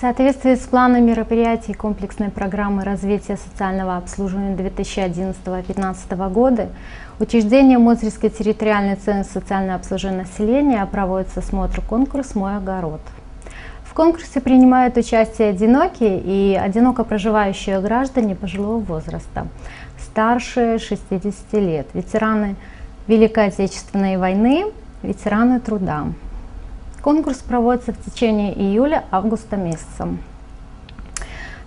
В соответствии с планом мероприятий комплексной программы развития социального обслуживания 2011-2015 года учреждение Мозырский территориальный центр социального обслуживания населения проводится смотр конкурс «Мой огород». В конкурсе принимают участие одинокие и одиноко проживающие граждане пожилого возраста, старше 60 лет, ветераны Великой Отечественной войны, ветераны труда. Конкурс проводится в течение июля-августа месяца.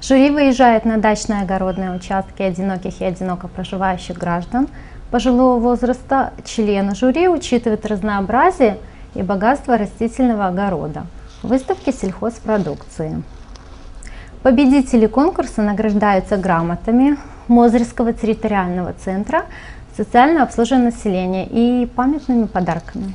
Жюри выезжает на дачные огородные участки одиноких и одиноко проживающих граждан пожилого возраста. Члены жюри учитывают разнообразие и богатство растительного огорода, выставки сельхозпродукции. Победители конкурса награждаются грамотами Мозырского территориального центра социального обслуживания населения и памятными подарками.